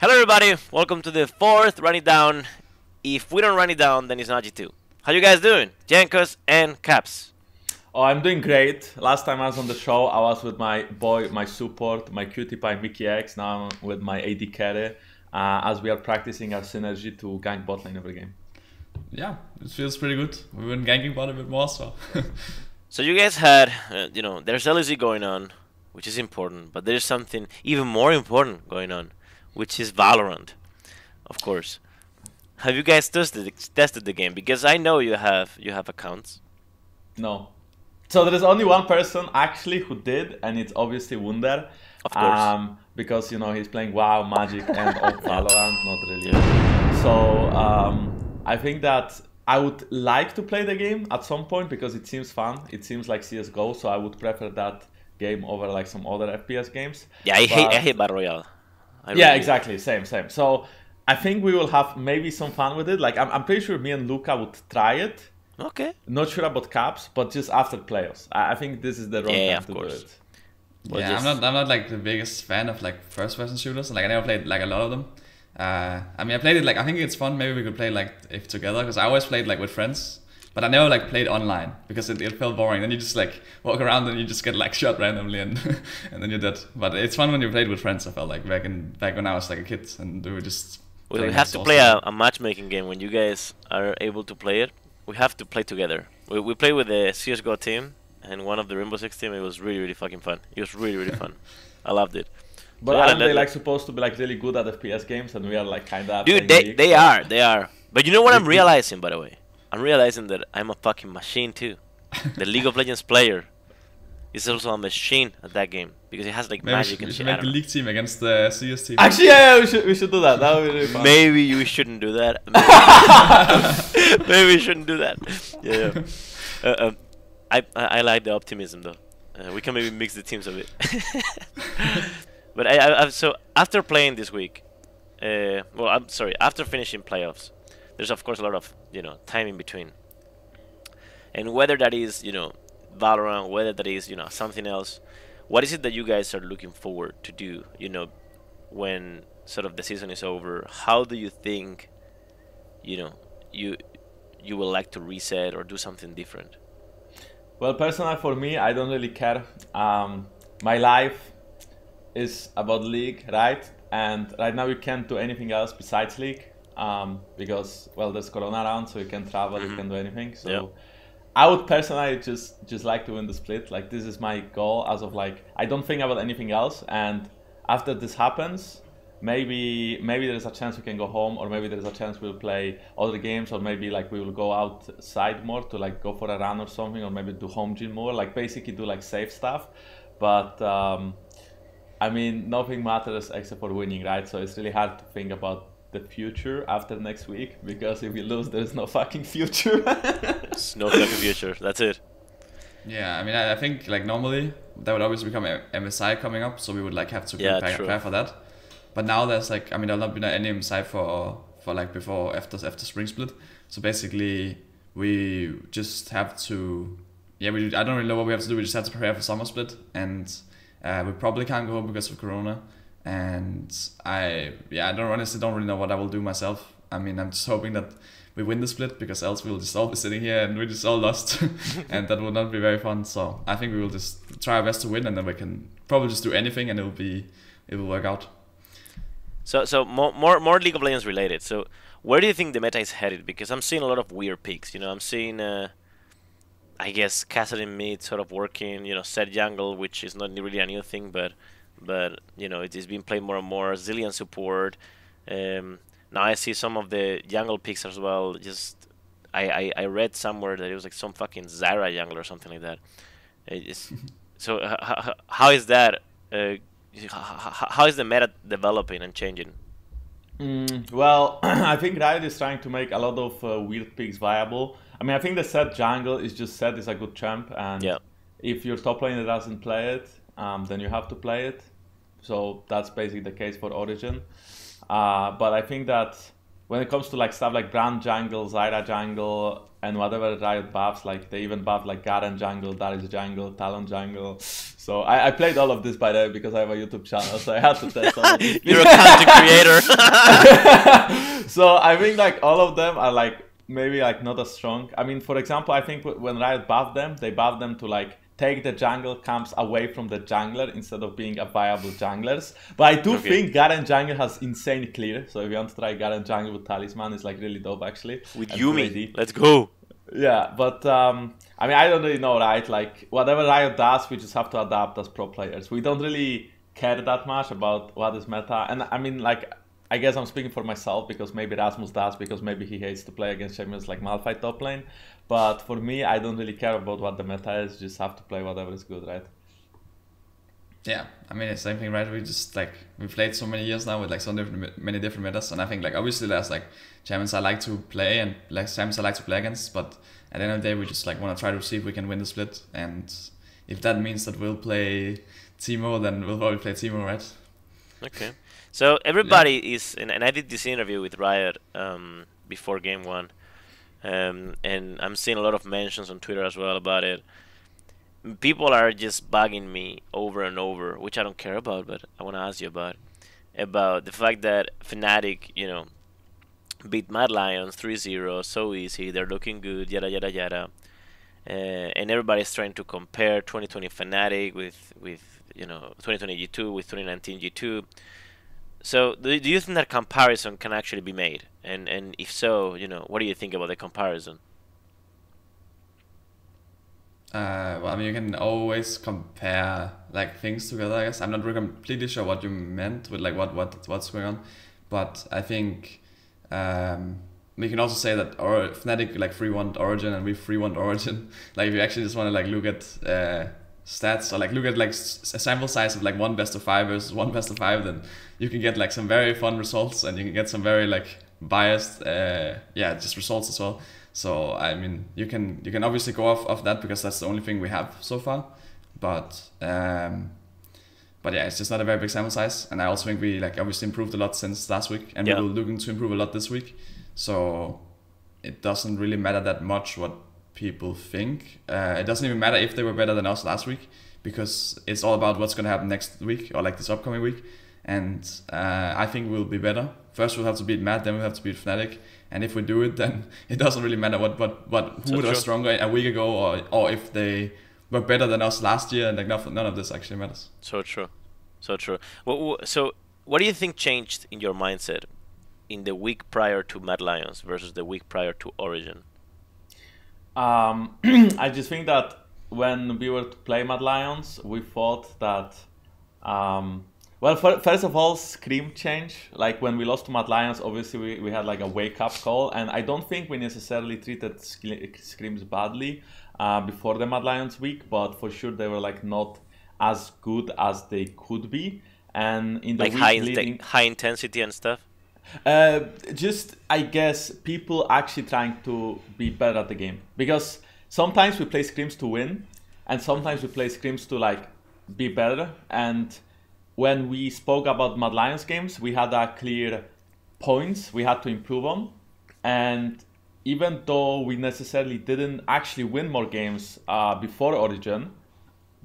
Hello, everybody. Welcome to the fourth Run It Down. If we don't run it down, then it's not G2. How you guys doing? Jankos and Caps. Oh, I'm doing great. Last time I was on the show, I was with my boy, my support, my cutie pie MikyX. Now I'm with my AD carry, uh, as we are practicing our synergy to gank bot lane every game. Yeah, it feels pretty good. We've been ganking bot a bit more, so. So you guys had, uh, you know, there's LEC going on, which is important, but there's something even more important going on, which is Valorant, of course. Have you guys tested tested the game? Because I know you have you have accounts. No. So there is only one person actually who did, and it's obviously Wunder. Of course. Um, because you know he's playing WoW, Magic, and Valorant, not really. So um, I think that I would like to play the game at some point because it seems fun. It seems like CS:GO, so I would prefer that game over like some other FPS games. Yeah, I hate I hate Battle Royale. I yeah, really- exactly. Same, same. So I think we will have maybe some fun with it. Like I'm, I'm pretty sure me and Luka would try it. Okay. Not sure about caps, but just after playoffs. I, I think this is the wrong Yeah, time to course. do it. Well, yeah, just- I'm not. I'm not like the biggest fan of like first-person shooters. Like I never played like a lot of them. Uh, I mean, I played it like I think it's fun. Maybe we could play like if together because I always played like with friends, but I never like played online because it, it felt boring. Then you just like walk around and you just get like shot randomly and and then you're dead. But it's fun when you played with friends. I felt like back in back when I was like a kid and we were just. We, we have to awesome. play a, a matchmaking game when you guys are able to play it. We have to play together. We, we play with the CSGO team and one of the Rainbow Six team. It was really, really fucking fun. It was really, really fun. I loved it. But So, aren't they like supposed to be like really good at FPS games, and we are like kind of Dude, they, they are. They are. But you know what I'm realizing, by the way? I'm realizing that I'm a fucking machine, too. The League of Legends player is also a machine at that game because it has like Maybe we magic should, we and should shit. I make the league team against the CS team. Actually, yeah, we should we should do that. That would be really fun. Maybe you shouldn't do that. Maybe you shouldn't do that. Yeah. yeah. Uh, um, I, I I like the optimism though. Uh, we can maybe mix the teams a bit. but I, I I've, so after playing this week, uh, well I'm sorry after finishing playoffs, there's of course a lot of you know time in between. And whether that is you know Valorant, whether that is you know something else, what is it that you guys are looking forward to do? You know, when sort of the season is over, how do you think, you know, you you would like to reset or do something different? Well, personally, for me, I don't really care. Um, my life is about league, right? And right now, you can't do anything else besides league um, because, well, there's Corona around, so you can travel, you can do anything. So, Yeah. I would personally just just like to win the split. Like this is my goal as of like I don't think about anything else. And after this happens, maybe maybe there's a chance we can go home, or maybe there's a chance we'll play other games, or maybe like we will go outside more to like go for a run or something, or maybe do home gym more. Like basically do like safe stuff. But um, I mean, nothing matters except for winning, right? So it's really hard to think about the future after next week because if we lose, there's no fucking future. It's no fucking future. That's it. Yeah, I mean, I, I think like normally that would always become a MSI coming up, so we would like have to Yeah, prepare, prepare for that. But now there's like, I mean, there'll not be any MSI for for like before after after spring split. So basically, we just have to, yeah, we I don't really know what we have to do. We just have to prepare for summer split, and uh, we probably can't go home because of Corona. And I, yeah, I don't honestly don't really know what I will do myself. I mean, I'm just hoping that we win the split because else we'll just all be sitting here and we just all lost, and that will not be very fun. So I think we will just try our best to win, and then we can probably just do anything, and it will be, it will work out. So so more more more League of Legends related. So where do you think the meta is headed? Because I'm seeing a lot of weird picks. You know, I'm seeing. Uh, I guess Kassadin mid sort of working, you know, Sett jungle, which is not really a new thing, but but you know it is being played more and more. Zilean support. Um, now I see some of the jungle picks as well. Just I, I, I read somewhere that it was like some fucking Zyra jungle or something like that. It is, so h- h- how is that? Uh, h- h- how is the meta developing and changing? Mm, well, I think Riot is trying to make a lot of uh, weird picks viable. I mean, I think the Sett jungle is just Sett is a good champ, and Yeah. if your top laner doesn't play it, um, then you have to play it. So that's basically the case for Origin. Uh, but I think that when it comes to like stuff like Brand Jungle, Zyra Jungle, and whatever Riot buffs, like they even buff like Garen Jungle, Darius Jungle, Talon Jungle. So I, I played all of this by the way because I have a YouTube channel, so I had to test all of this. You're a content creator. so I think like all of them are like maybe like not as strong. I mean, for example, I think when Riot buffed them, they buffed them to like take the jungle camps away from the jungler instead of being a viable junglers. But I do Okay. think Garen jungle has insane clear. So if you want to try Garen jungle with talisman, it's like really dope actually. With And Yuumi. 2AD. Let's go. Yeah, but um, I mean, I don't really know, right? Like whatever Riot does, we just have to adapt as pro players. We don't really care that much about what is meta, and I mean, like, I guess I'm speaking for myself because maybe Rasmus does because maybe he hates to play against champions like Malphite top lane. But for me, I don't really care about what the meta is. Just have to play whatever is good, right? Yeah, I mean it's the same thing, right? We just like we played so many years now with like so different many different metas, and I think like obviously there's like champions I like to play and like champions I like to play against, but at the end of the day we just like want to try to see if we can win the split, and if that means that we'll play Teemo, then we'll probably play Teemo, right? Okay. So everybody is, and, and I did this interview with Riot um, before game one, um, and I'm seeing a lot of mentions on Twitter as well about it. People are just bugging me over and over, which I don't care about, but I want to ask you about about the fact that Fnatic, you know, beat Mad Lions 3-0 so easy. They're looking good, yada yada yada. Uh, and everybody's trying to compare 2020 Fnatic with with you know 2020 G2 with 2019 G2. So do, you think that comparison can actually be made? And and if so, you know, what do you think about the comparison? Uh, well, I mean, you can always compare like things together. I guess I'm not really completely sure what you meant with like what what what's going on, but I think um, we can also say that or Fnatic like free want Origin and we free want Origin. Like if you actually just want to like look at uh, stats or like look at like a sample size of like one best of five versus one best of five, then you can get like some very fun results and you can get some very like biased uh, yeah just results as well. So I mean, you can you can obviously go off of that because that's the only thing we have so far. But um, but yeah, it's just not a very big sample size, and I also think we like obviously improved a lot since last week, and Yeah. we we're looking to improve a lot this week. So it doesn't really matter that much what people think. Uh, it doesn't even matter if they were better than us last week because it's all about what's gonna happen next week or like this upcoming week. And uh, I think we'll be better. First, we'll have to beat Mad, then we'll have to beat Fnatic. And if we do it, then it doesn't really matter what what, what who was stronger a week ago or or if they were better than us last year. And like nothing, none of this actually matters. So true, so true. What, what, so what do you think changed in your mindset in the week prior to Mad Lions versus the week prior to Origin? Um, I just think that when we were to play Mad Lions, we thought that, um, well, fir- first of all, Scrim change. Like when we lost to Mad Lions, obviously we, we had like a wake up call, and I don't think we necessarily treated Scrims badly uh, before the Mad Lions week, but for sure they were like not as good as they could be. And in the Like week high, leading, high intensity and stuff. uh, just I guess people actually trying to be better at the game because sometimes we play scrims to win, and sometimes we play scrims to like be better. And when we spoke about Mad Lions games, we had a clear points we had to improve on, and even though we necessarily didn't actually win more games uh, before Origin,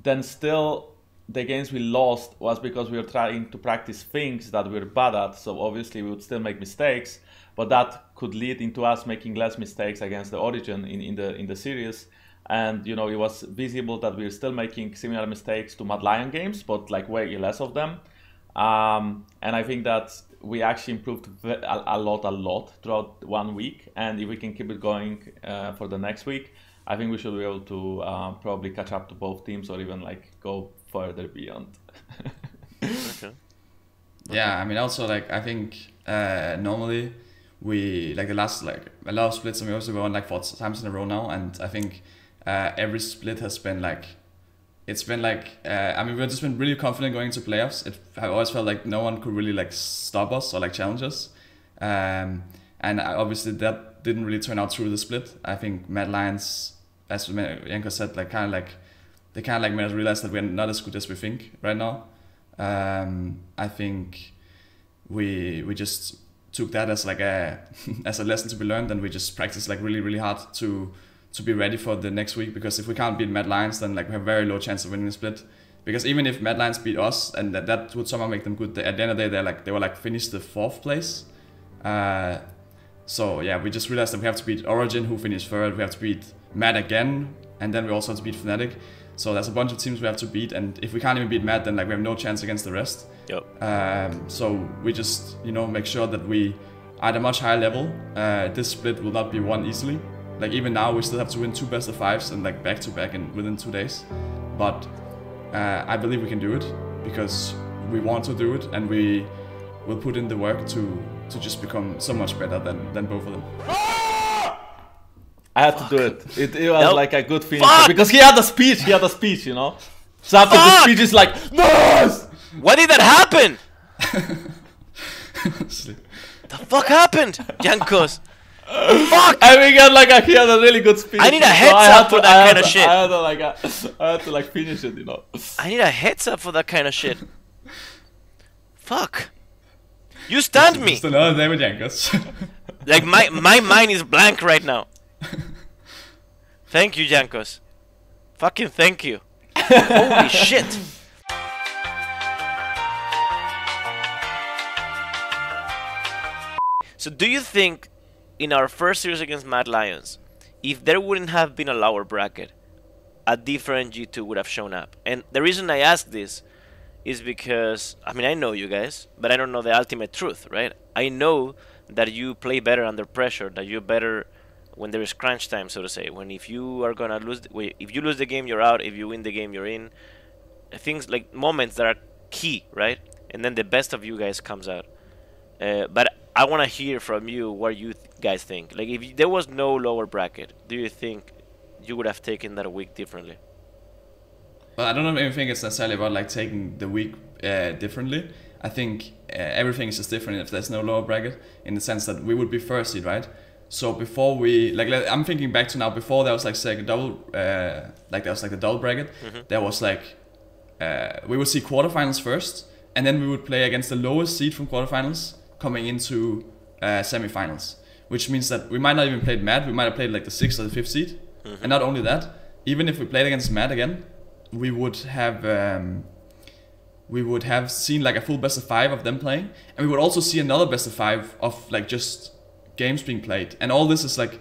then still the games we lost was because we were trying to practice things that we were bad at. So obviously we would still make mistakes, but that could lead into us making less mistakes against the Origin in, in the in the series. And you know it was visible that we're still making similar mistakes to Mad Lion games, but like way less of them. Um, and I think that we actually improved a, a lot, a lot throughout one week. And if we can keep it going uh, for the next week, I think we should be able to uh, probably catch up to both teams or even like go further beyond. Okay. Yeah, I mean, also like I think uh, normally we like the last like a lot of splits, and we also go on like four times in a row now, and I think uh, every split has been like it's been like uh, I mean we've just been really confident going into playoffs. It I always felt like no one could really like stop us or like challenge us, um, and I, obviously that didn't really turn out through the split. I think Mad Lions, as Yanko said, like kind of like they kind of like made us realize that we're not as good as we think right now. Um, I think we we just took that as like a as a lesson to be learned, and we just practiced like really really hard to to be ready for the next week. Because if we can't beat Mad Lions, then like we have very low chance of winning the split. Because even if Mad Lions beat us, and that, that would somehow make them good, at the end of the day, they're like they were like finished the fourth place. Uh, so yeah, we just realized that we have to beat Origin, who finished third. We have to beat Mad again, and then we also have to beat Fnatic. So there's a bunch of teams we have to beat, and if we can't even beat Mad, then like we have no chance against the rest. Yep. Um, so we just you know make sure that we are at a much higher level. Uh, this split will not be won easily. Like even now, we still have to win two best of fives and like back to back in within two days. But uh, I believe we can do it because we want to do it, and we will put in the work to to just become so much better than than both of them. I had to do it. It, it was Nope. like a good finish Fuck! because he had a speech. He had a speech, you know. So after the Fuck! speech, he's like, "Nice." Why did that happen? The fuck happened, Jankos? Fuck! And we got like a, he had a really good speech. I need a so heads I up had for that I had kind of shit. I had to like, a, I had to like finish it, you know. I need a heads up for that kind of shit. Fuck. You stunned me. Just another day with Jankos. Like my my mind is blank right now. Thank you, Jankos. Fucking thank you. Holy shit. So do you think in our first series against Mad Lions, if there wouldn't have been a lower bracket, a different G2 would have shown up? And the reason I ask this is because I mean I know you guys, but I don't know the ultimate truth, right? I know that you play better under pressure, that you're better when there is crunch time, so to say. When if you are gonna lose, if you lose the game, you're out. If you win the game, you're in. Things like moments that are key, right? And then the best of you guys comes out. Uh, but I want to hear from you what you th- guys think. Like, if there was no lower bracket, do you think you would have taken that week differently? Well, I don't know if think it's necessarily about like taking the week uh, differently. I think uh, everything is just different if there's no lower bracket in the sense that we would be first seed, right? So before we like, I'm thinking back to now. Before there was like say a double, uh, like there was like the double bracket. There was like uh, we would see quarterfinals first, and then we would play against the lowest seed from quarterfinals coming into uh, semifinals. Which means that we might not even played Mad. We might have played like the sixth or the fifth seed. And not only that, even if we played against Mad again, we would have um, we would have seen like a full best of five of them playing, and we would also see another best of five of like just games being played. And all this is like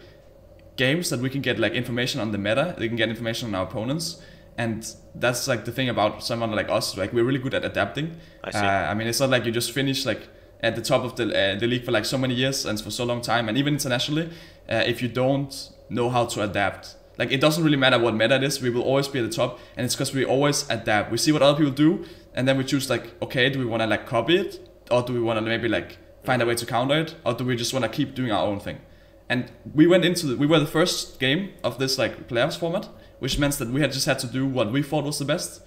games that we can get like information on the meta. They can get information on our opponents, and that's like the thing about someone like us. Like we're really good at adapting. I see. Uh, I mean, it's not like you just finish like at the top of the uh, the league for like so many years and for so long time, and even internationally, uh, if you don't know how to adapt. Like it doesn't really matter what meta it is, we will always be at the top, and it's because we always adapt. We see what other people do, and then we choose like, okay, do we want to like copy it, or do we want to maybe like find a way to counter it, or do we just want to keep doing our own thing? And we went into the, we were the first game of this like playoffs format, which meant that we had just had to do what we thought was the best,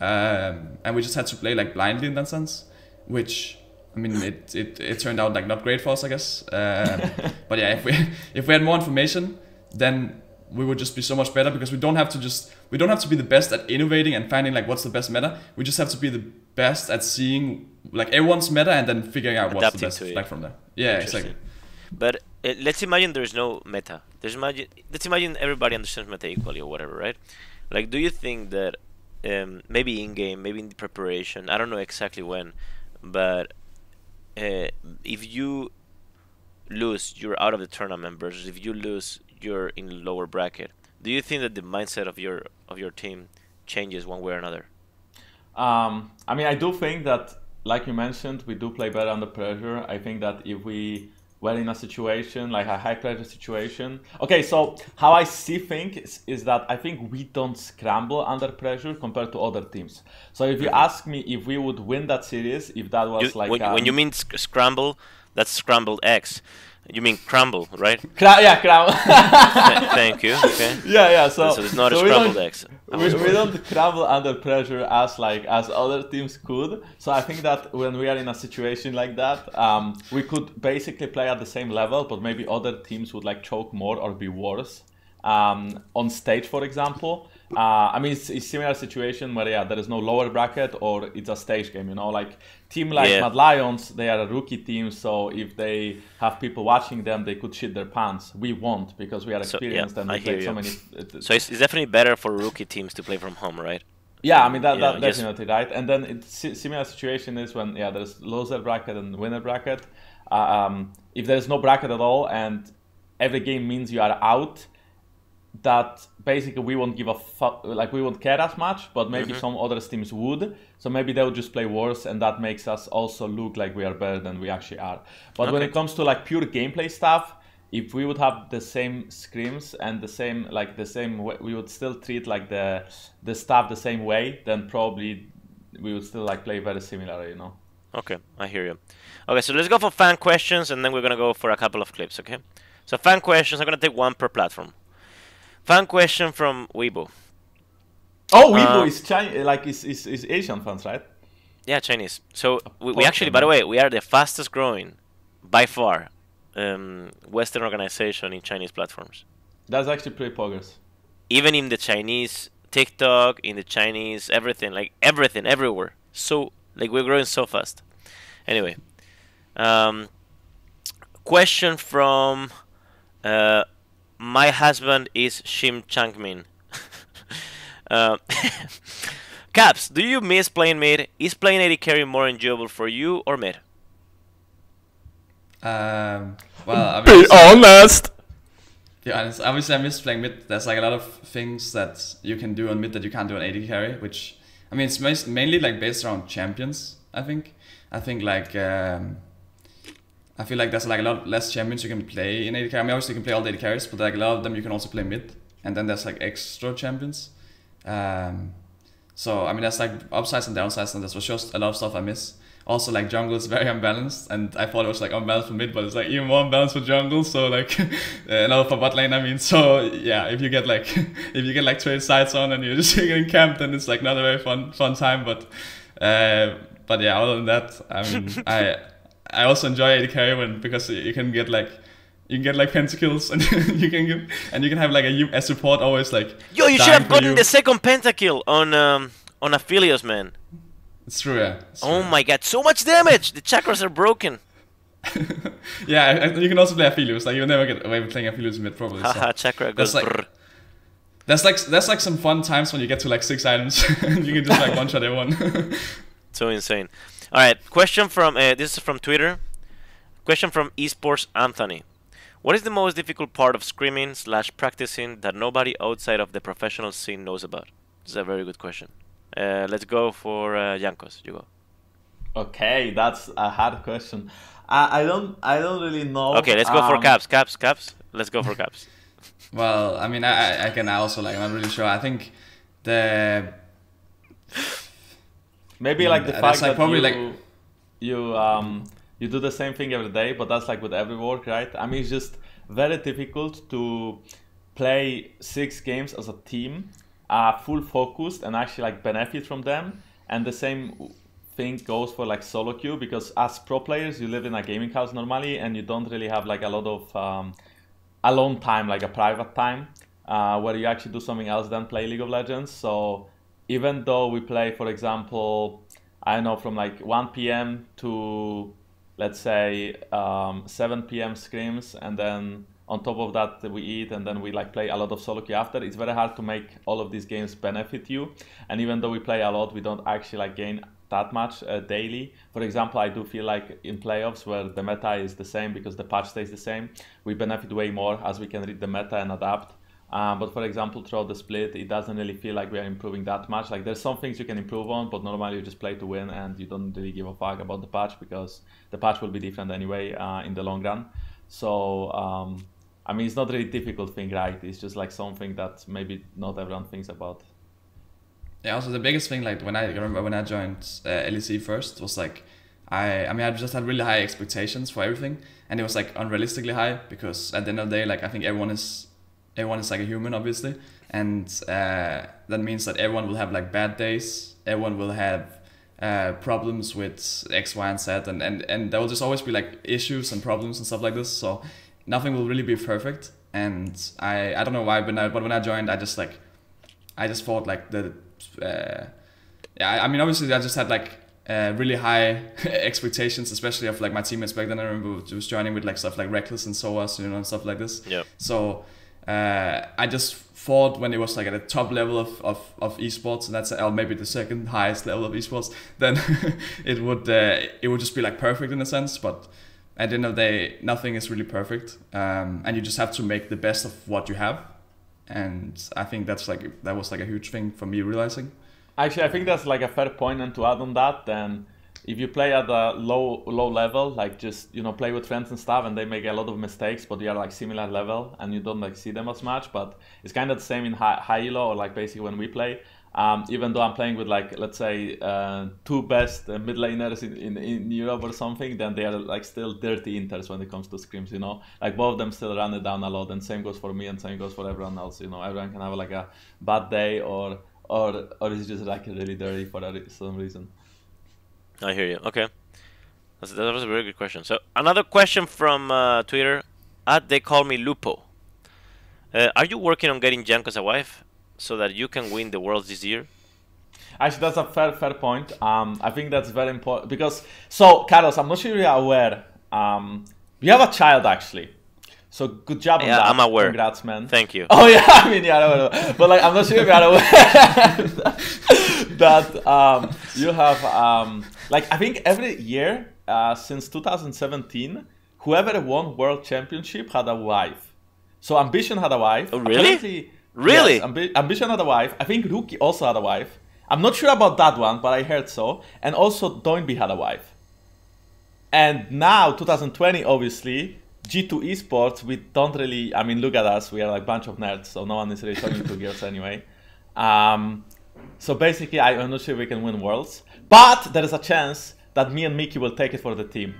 um, and we just had to play like blindly in that sense, which I mean it, it, it turned out like not great for us I guess. Um, but yeah, if we if we had more information, then we would just be so much better because we don't have to just we don't have to be the best at innovating and finding like what's the best meta. We just have to be the best at seeing like everyone's meta and then figuring out what's Adapting the best to it. like from there. Yeah, exactly. But uh, let's imagine there's no meta. There's imagine let's imagine everybody understands meta equally or whatever, right? Like, do you think that um, maybe in game, maybe in the preparation, I don't know exactly when, but uh, if you lose, you're out of the tournament. Versus if you lose, you're in lower bracket. Do you think that the mindset of your of your team changes one way or another? Um, I mean, I do think that, like you mentioned, we do play better under pressure. I think that if we were in a situation like a high pressure situation, okay. So how I see things is, is that I think we don't scramble under pressure compared to other teams. So if you ask me if we would win that series, if that was You- like when, um, when you mean sc- scramble, that's scrambled eggs. You mean crumble, right? cra- yeah, crumble. Th- thank you. Okay. yeah, yeah. So, So it's not a so we scrambled eggs. We, we don't crumble under pressure as like as other teams could. So I think that when we are in a situation like that, um, we could basically play at the same level, but maybe other teams would like choke more or be worse. Um, on stage, for example, Uh, I mean, it's, it's similar situation where yeah, there is no lower bracket or it's a stage game. You know, like team like Yeah. Mad Lions, they are a rookie team, so if they have people watching them, they could shit their pants. We won't because we are So, yeah, experienced and I we played so many. So it's, it's definitely better for rookie teams to play from home, right? Yeah, I mean that, you that know, just- definitely right. And then it's similar situation is when yeah, there's loser bracket and winner bracket. Uh, um, if there is no bracket at all and every game means you are out, that basically we won't give a fuck. Like we won't care as much, but maybe Mm-hmm. some other teams would. So maybe they would just play worse, and that makes us also look like we are better than we actually are. But when it comes to like pure gameplay stuff, if we would have the same scrims and the same like the same way, we would still treat like the the stuff the same way then probably we would still like play very similar you know Okay, I hear you. Okay, so let's go for fan questions and then we're gonna go for a couple of clips, okay? So fan questions, I'm gonna take one per platform. Fan question from Weibo. oh Weibo Uh, is Chinese, like is, is is asian fans right Yeah, Chinese. So we, we actually, by the way, we are the fastest growing, by far, um, Western organization in Chinese platforms. that's actually pretty progress Even in the Chinese TikTok, in the Chinese everything, like everything, everywhere. So like we're growing so fast. Anyway, um, question from uh, my husband is Shim Changmin. uh, Caps, do you miss playing mid? Is playing AD carry more enjoyable for you or mid? Um, well, obviously, honest yeah, honest, obviously I miss playing mid. There's like a lot of things that you can do on mid that you can't do on AD carry, which I mean it's mainly like based around champions. I think. I think like um, I feel like there's like a lot less champions you can play in AD carry. I mean obviously you can play all the AD carries, but like a lot of them you can also play mid, and then there's like extra champions. Um, so I mean there's like upsides and downsides, and there's sure a lot of stuff I miss. Also like jungle is very unbalanced, and I thought it was like unbalanced for mid, but it's like even more unbalanced for jungle. So like, uh, no for bot lane. I mean, so yeah, if you get like if you get like trade sides on and you're just getting camped, then it's like not a very fun fun time. But uh, but yeah, other than that, I mean, I I also enjoy AD carry when because you can get like. You can get like pentakills and you can get, and you can have like a support always like Yo, you should have gotten you. the second pentakill on um, on Aphelios, man. It's true, yeah. It's Oh true. my god, so much damage! The chakras are broken. yeah, you can also play Aphelios. Like you'll never get away with playing Aphelios mid probably. so. Haha, chakra goes like- brrr. There's like there's like some fun times when you get to like six items and you can just like one shot everyone. So insane. All right, question from uh, this is from Twitter. Question from esports Anthony. What is the most difficult part of scrimming slash practicing that nobody outside of the professional scene knows about? This is a very good question. Uh, let's go for uh, Jankos. You go. okay that's a hard question i, I don't i don't really know Okay, let's go for um, caps. Caps. Caps. Let's go for caps. well, I mean, I I- I can also like I'm not really sure. I think the Maybe like the fact like, that probably, you, like- you um you do the same thing every day, but that's like with every work, right? I mean, it's just very difficult to play six games as a team, uh, full focused, and actually like benefit from them. And the same thing goes for like solo queue because as pro players, you live in a gaming house normally, and you don't really have like a lot of um, alone time, like a private time, uh, where you actually do something else than play League of Legends. So even though we play, for example, I don't know from like 1 p.m. to let's say um, 7 p.m. scrims, and then on top of that we eat, and then we like play a lot of solo queue after. It's very hard to make all of these games benefit you, and even though we play a lot, we don't actually like gain that much uh, daily. For example, I do feel like in playoffs where the meta is the same because the patch stays the same, we benefit way more as we can read the meta and adapt. Um, but for example, throughout the split, it doesn't really feel like we are improving that much. Like there's some things you can improve on, but normally you just play to win and you don't really give a fuck about the patch because the patch will be different anyway uh, in the long run. So um, I mean, it's not really difficult thing, right? It's just like something that maybe not everyone thinks about. Yeah, also the biggest thing, like when I remember when I joined uh, LEC first, was like I I mean I just had really high expectations for everything, and it was like unrealistically high because at the end of the day, like I think everyone is everyone is like a human, obviously, and uh, that means that everyone will have like bad days. Everyone will have uh, problems with X, Y, and Z, and, and and there will just always be like issues and problems and stuff like this. So nothing will really be perfect. And I I don't know why, but I, but when I joined, I just like I just thought like the uh, yeah. I- mean, obviously, I just had like uh, really high expectations, especially of like my teammates back then. I remember was joining with like stuff like Rekkles and Soaz, you know, and stuff like this. Yep. So uh, I just thought when it was like at the top level of, of, of esports, and that's or maybe the second highest level of esports, then it would uh, it would just be like perfect in a sense. But at the end of the day, nothing is really perfect, um, and you just have to make the best of what you have. And I think that's like that was like a huge thing for me realizing. Actually, I think that's like a fair point, and to add on that, then if you play at a low low level, like just you know play with friends and stuff, and they make a lot of mistakes, but you are like similar level, and you don't like see them as much. But it's kind of the same in high, high elo or like basically when we play. Um, even though I'm playing with like let's say uh, two best uh, mid laners in, in, in Europe or something, then they are like still dirty inters when it comes to scrims. You know, like both of them still run it down a lot, and same goes for me, and same goes for everyone else. You know, everyone can have like a bad day or or or it's just like really dirty for some reason. I hear you. Okay, That's, that was a very good question. So another question from uh, Twitter. At they call me Lupo. Uh, are you working on getting Jankos a wife so that you can win the worlds this year? Actually, that's a fair fair point. Um, I think that's very important because so Carlos, I'm not sure you're aware. Um, you have a child actually. So good job on Yeah. I'm aware. Congrats, man. Thank you. Oh yeah, I mean yeah, no, no. but like I'm not sure if you're aware that um, you have um, like I think every year uh, since 2017, whoever won world championship had a wife. So Ambition had a wife. Oh, really? Apparently- Really? Yes, Ambi- Ambition had a wife. I think Rookie also had a wife. I'm not sure about that one, but I heard so. And also Doinb had a wife. And now 2020, obviously, G2 Esports, we don't really. I mean, look at us. We are like a bunch of nerds, so no one is really talking to girls anyway. Um, so basically, I, I'm not sure we can win worlds, but there is a chance that me and Mickey will take it for the team.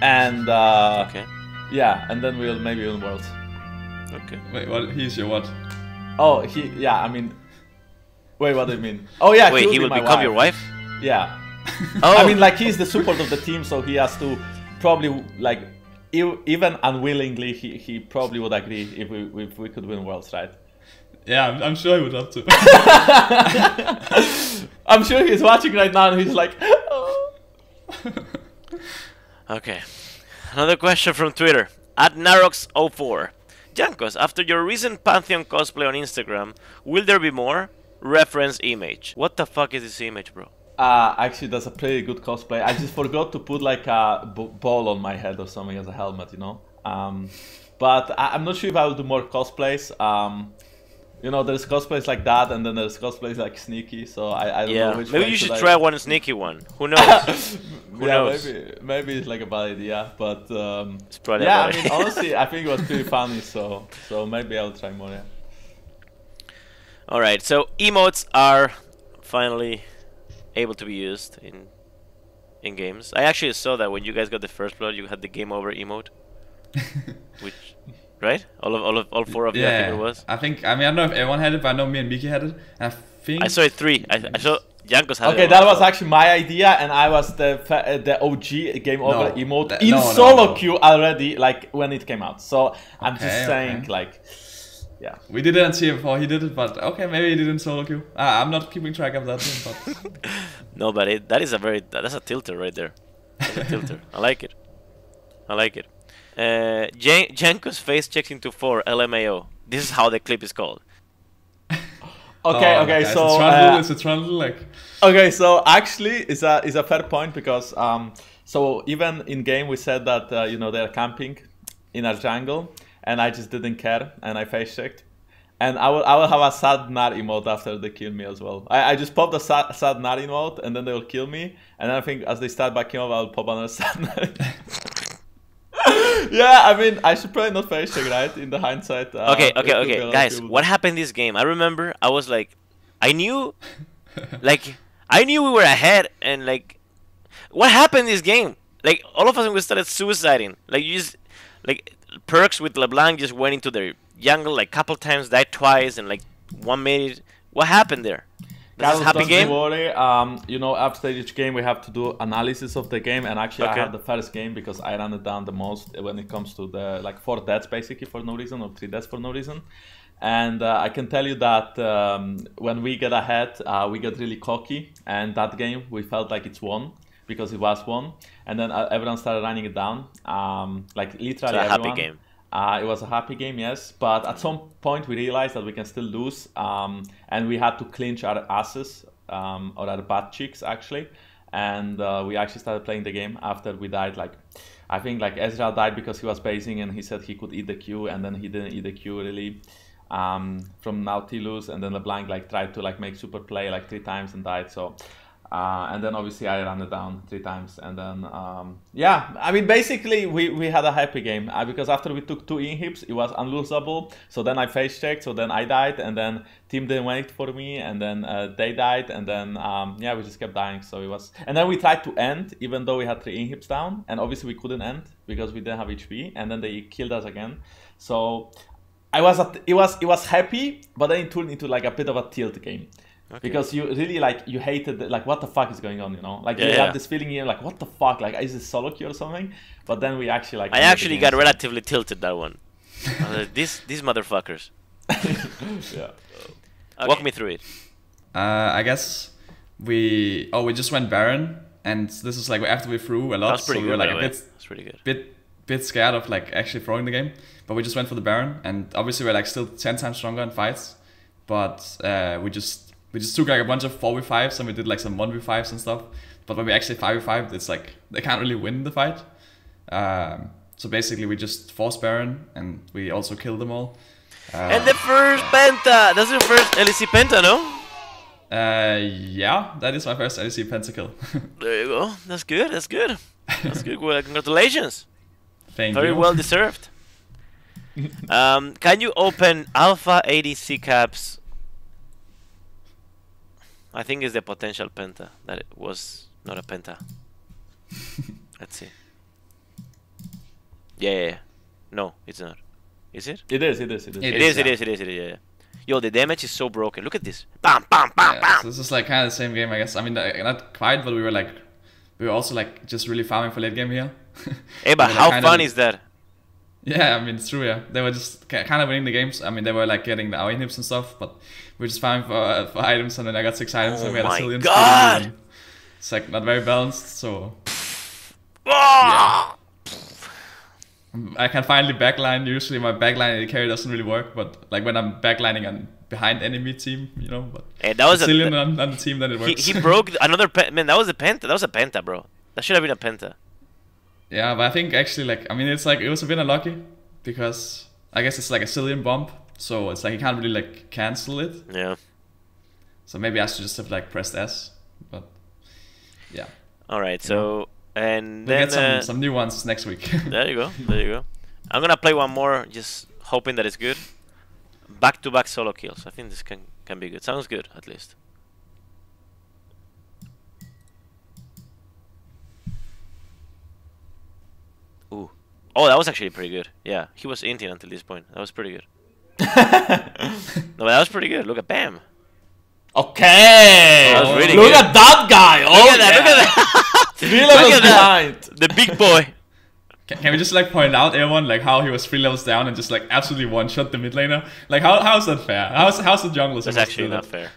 And uh, Okay. yeah, and then we'll maybe win worlds. Okay. Wait, what? He's your what? Oh, he. Yeah, I mean. Wait, what do you mean? Oh yeah, Wait, will he be will my become your wife? Yeah. Oh, I mean, like he's the support of the team, so he has to probably like e- even unwillingly, he, he probably would agree if we if we could win worlds, right? Yeah, I'm, I'm sure he would love to. I'm sure he's watching right now and he's like, oh. Okay. Another question from Twitter. At Narox04. Jankos, after your recent Pantheon cosplay on Instagram, will there be more? Reference image. What the fuck is this image, bro? Uh, actually, that's a pretty good cosplay. I just forgot to put like a b- ball on my head or something as a helmet, you know. Um, but I- I'm not sure if I will do more cosplays. Um, you know, there's cosplays like that, and then there's cosplays like sneaky. So I, I don't Yeah. know which Maybe one you should I- try one sneaky one. Who knows? Who yeah, knows? maybe maybe it's like a bad idea, but um, It's probably yeah, I mean, honestly, I think it was pretty funny. So so maybe I'll try more. Yeah. All right. So emotes are finally able to be used in in games. I actually saw that when you guys got the first blood, you had the game over emote, which right? All of all of all four of you, I think it was. I think. I mean, I don't know if everyone had it, but I know me and Miki had it. And I think. I saw it three. I, I saw Jankos had it. Okay, that was well. actually my idea, and I was the uh, the OG game over No, emote that- in no, no, solo no. queue already, like when it came out. So I'm Okay, just saying, okay. like, yeah. We did it on TM before he did it, but okay, maybe he did it in solo queue. Uh, I'm not keeping track of that one, but No, but it, that is a very that's a tilter right there. That's a tilter. I like it. I like it. Uh, Jan- Janko's face checks into four LMAO. This is how the clip is called. Okay, Oh, okay, guys, so it's Trundle, uh, it's a Trundle, like Okay, so actually, it's a it's a fair point because um, so even in game we said that uh, you know they're camping in our jungle, and I just didn't care and I face checked, and I will I will have a sad nar emote after they kill me as well. I, I just pop the sad, sad nar emote and then they will kill me, and then I think as they start backing up, I'll pop another sad nar. yeah, I mean I should probably not face check right in the hindsight. Uh, okay, okay, could be a okay, guys. people- What happened this game? I remember I was like, I knew, like, I knew we were ahead, and like, what happened this game? Like, all of a sudden we started suiciding. Like, you just, like, Perkz with LeBlanc just went into their jungle like a couple times, died twice, and like one minute. What happened there? Carlos, happy don't game. worry. Um, you know, after each game, we have to do analysis of the game, and actually, Okay. I have the first game because I ran it down the most when it comes to the like four deaths basically for no reason or three deaths for no reason. And uh, I can tell you that um, when we get ahead, uh, we get really cocky, and that game we felt like it's won because it was won. And then uh, everyone started running it down, um, like literally It's a happy everyone. game. Uh, it was a happy game, yes, but at some point we realized that we can still lose, um, and we had to clinch our asses um, or our butt cheeks actually, and uh, we actually started playing the game after we died. Like, I think like Ezra died because he was basing and he said he could eat the queue, and then he didn't eat the queue really um, from Nautilus, and then LeBlanc like tried to like make super play like three times and died. So. Uh, and then obviously I ran it down three times, and then um, yeah, I mean basically we, we had a happy game uh, because after we took two inhibs, it was unlosable. So then I face checked, so then I died, and then team didn't wait for me, and then uh, they died, and then um, yeah, we just kept dying. So it was, and then we tried to end even though we had three inhibs down, and obviously we couldn't end because we didn't have HP, and then they killed us again. So I was at, it was it was happy, but then it turned into like a bit of a tilt game. Because you really like you hated the, like what the fuck is going on, you know? Like Yeah, you yeah. have this feeling here like what the fuck, like is this solo queue or something? But then we actually like I actually got relatively tilted that one. I was like, these these motherfuckers. yeah. Walk me through it. Uh, I guess we oh we just went Baron, and this is like after we threw a lot, That's pretty so we good. were like by a bit That's pretty good. bit bit scared of like actually throwing the game, but we just went for the Baron, and obviously we're like still ten times stronger in fights, but uh, we just we just took like a bunch of four v fives and we did like some one v fives and stuff. But when we actually five v five, it's like they can't really win the fight. Um, so basically, we just force Baron, and we also kill them all. Uh, And the first penta. That's your first LEC penta, no? uh, yeah, that is my first LEC pentakill. There you go. That's good. That's good. That's good. Well, congratulations. Thank Very you. Very well deserved. um, can you open Alpha ADC caps? I think it's the potential penta that it was not a penta. Let's see. Yeah, yeah, yeah. No, it's not. Is it? It is, it is, it is. It It is, is, it yeah. is, it is, it is, yeah, yeah. Yo, the damage is so broken. Look at this. Bam, bam, bam, Yeah, bam. so this is like kind of the same game, I guess. I mean, uh, not quite, but we were like, we were also like just really farming for late game here. Hey, but We like, how kinda- fun is that? Yeah, I mean it's true. Yeah, they were just kind of winning the games. I mean, they were like getting the our inhibs and stuff, but we were just farming for uh, for items, and then I got six items, Oh and we had a Zilean God! speed, It's like not very balanced, so Ah! I can finally backline. Usually my backline carry doesn't really work, but like when I'm backlining and behind enemy team, you know. But Hey, that was a. Zilean on, on the team, then it he, works. he broke another man. That was a penta. That was a penta, bro. That should have been a penta. Yeah, but I think actually like I mean it's like it was a bit unlucky because I guess it's like a Zilean bump, so it's like you can't really like cancel it. Yeah. So maybe I should just have like pressed S, but yeah, All right. So and we'll then get some uh, some new ones next week. there you go. There you go. I'm gonna play one more, just hoping that it's good. Back to back solo kills. I think this can can be good. Sounds good at least. Ooh. Oh, that was actually pretty good. Yeah, he was inting until this point. That was pretty good. no, that was pretty good. Look at Bam. Okay. That was really look good. at that guy. Oh, Look at that. Look at that. Three Look levels at that. the big boy. can, can we just like point out everyone like how he was three levels down and just like absolutely one shot the mid laner? Like how how's that fair? How's how's the jungle That's actually not that? fair.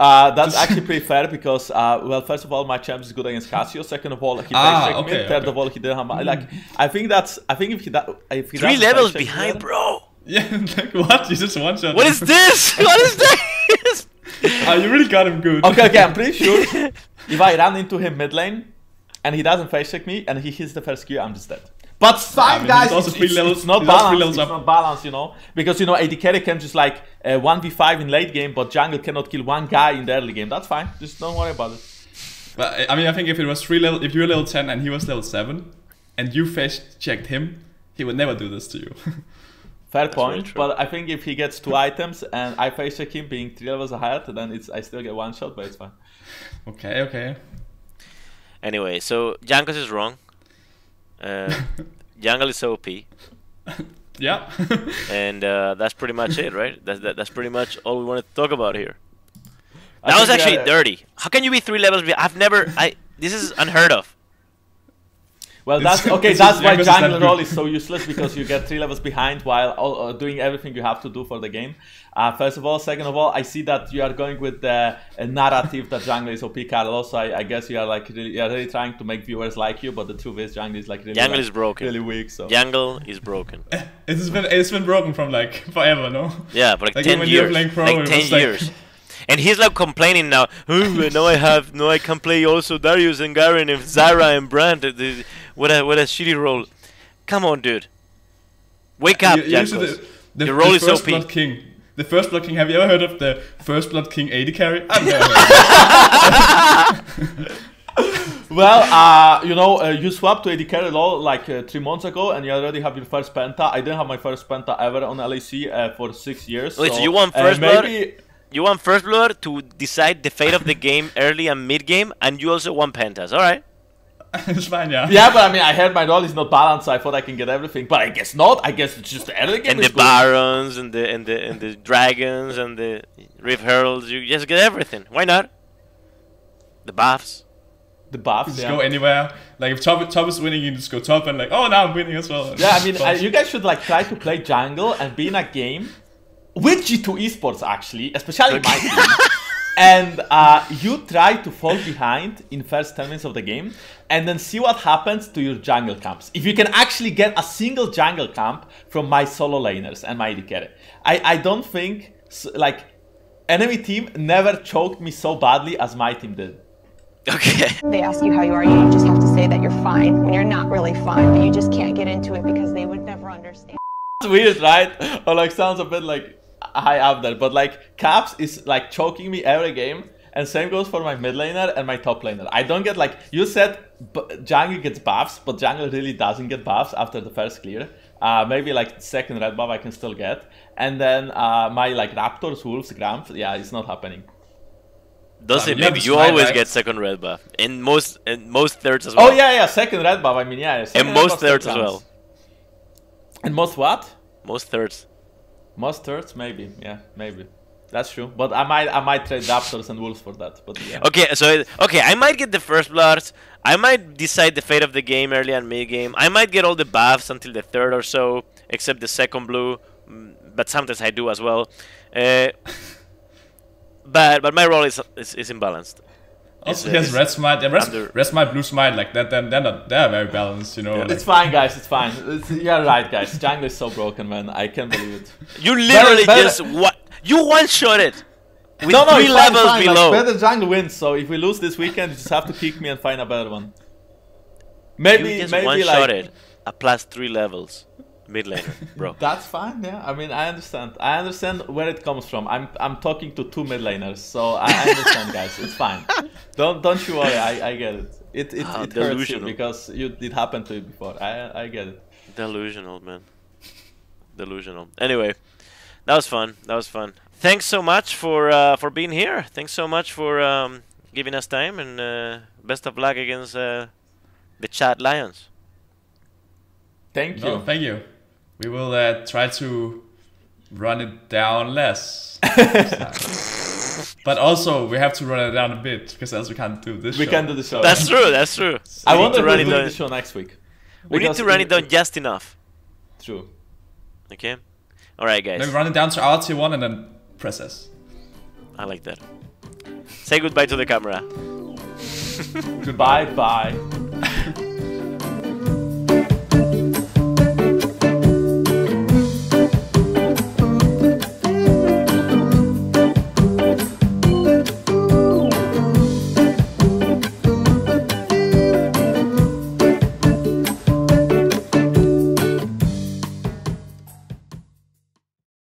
Uh, that's Just- actually pretty fair because, uh, well, first of all, my champ is good against Cassio. Second of all, he Ah, face checked me. okay, Third okay. of all, he didn't have my, like. I think that's. I think if he that if he Three levels behind, there- bro. Yeah, like what? You just one shot. What is this? What is this? Oh, you really got him good. Okay, okay, I'm pretty sure if I run into him mid lane and he doesn't face check me and he hits the first Q, I'm just dead. But I fine, mean, guys, he's also it's, three it's- levels- it's not he's also three balanced. levels It's up. not balanced, you know, because you know AD carry can just like uh, one v five in late game, but jungle cannot kill one guy in the early game. That's fine. Just don't worry about it. But I mean, I think if it was three level, if you were level ten and he was level seven, and you face checked him, he would never do this to you. Fair very point, true. but I think if he gets two items and I face check him being three levels ahead, then it's I still get one shot, but it's fine. okay, okay. Anyway, so Jankos is wrong. Uh, jungle is OP, Yeah. and uh, that's pretty much it, right? That's that, that's pretty much all we wanted to talk about here. I That was actually dirty. How can you be three levels? Be- I've never. I. This is unheard of. Well, that's okay. That's why Jankos is that jungle good. role is so useless because you get three levels behind while all, uh, doing everything you have to do for the game. Uh, first of all, second of all, I see that you are going with the narrative that jungle is OP, Carlos. So I, I guess you are like really, you are really trying to make viewers like you, but the truth is jungle is like really, Jungle like, is broken. really weak. So Jungle is broken. It's been it's been broken from like forever, no? Yeah, for like, Like, 10 when you were years. pro, like 10 was like- years. And he's like complaining now. Oh, now I have, no, I can play also Darius and Garen and Zyra and Brand. Uh, the- What a, what a shitty role. Come on, dude. Wake up, You- you Jankos. the, Your role the is first OP. Blood King. The first Blood King. Have you ever heard of the first Blood King AD carry? I've never heard. Well, uh, you know, uh, you swapped to AD carry law like uh, three months ago, and you already have your first penta. I didn't have my first penta ever on LEC uh, for six years. Wait, so you uh, want first blood? maybe, You want First Blood to decide the fate of the game early and mid game, and you also want Pentas. Alright. it's fine, yeah. Yeah, but I mean, I heard my role is not balanced. So I thought I can get everything, but I guess not. I guess it's just the early game. And is the good. Barons and the and the and the Dragons and the Rift Heralds, you just get everything. Why not? The buffs. the buffs. Just Yeah. go anywhere. Like if top top is winning, you just go top and like, oh now I'm winning as well. Yeah, I mean, It's uh, you guys should like try to play jungle and be in a game with G2 esports actually, especially my team. And uh, you try to fall behind in first 10 minutes of the game and then see what happens to your jungle camps. If you can actually get a single jungle camp from my solo laners and my AD carry. I, I don't think, like, enemy team never choked me so badly as my team did. Okay. They ask you how you are, you just have to say that you're fine when you're not really fine, but you just can't get into it because they would never understand. It's weird, right? Or like sounds a bit like high up there, but like Caps is like choking me every game, and same goes for my mid laner and my top laner. I don't get like you said, b- jungle gets buffs, but jungle really doesn't get buffs after the first clear. Uh, maybe like second red buff I can still get, and then uh, my like Raptors, Wolves, Gromp, yeah, it's not happening. Does it? Maybe you always right? get second red buff in most in most thirds as well. Oh yeah, yeah, second red buff. I mean, yeah, second And most thirds as well. And most what? Most thirds. Most thirds, maybe. Yeah, maybe. That's true. But I might, I might trade Raptors and Wolves for that. But yeah. Okay, so okay, I might get the first bloods. I might decide the fate of the game early and mid game. I might get all the buffs until the third or so, except the second blue. mm, But sometimes I do as well. Uh, but but my role is is, is imbalanced. Also, It's, he has red smite. Yeah, red, under- red smite, blue smite, like that. Then they're not. They're very balanced, you know. Yeah. like- It's fine, guys. It's fine. It's, you're right, guys. Jungle is so broken, man. I can't believe it. You literally better- just what you one shot it with no, no, three it's fine, levels fine. below. Like, better jungle wins. So if we lose this weekend, you just have to kick me and find a better one. Maybe, you just maybe one like shot it a plus three levels mid laner, bro. That's fine, yeah. I mean, I understand. I understand where it comes from. I'm I'm talking to two mid laners, so I, I understand, guys. It's fine. Don't don't you worry. I, I get it. It it, Ah, it hurts you because you it happened to you before. I I get it. Delusional, man. Delusional. Anyway, that was fun. That was fun. Thanks so much for uh, for being here. Thanks so much for um, giving us time, and uh, best of luck against uh, the Chat Lions. Thank you. No, thank you. We will uh, try to run it down less. but also, we have to run it down a bit because else we can't do this. we show. can do the show. That's true. That's true. I want to run it down. the show next week. We need to run it- it down just enough. True. Okay. All right, guys. Maybe run it down to RT1 and then press S. I like that. Say goodbye to the camera. Goodbye. Bye.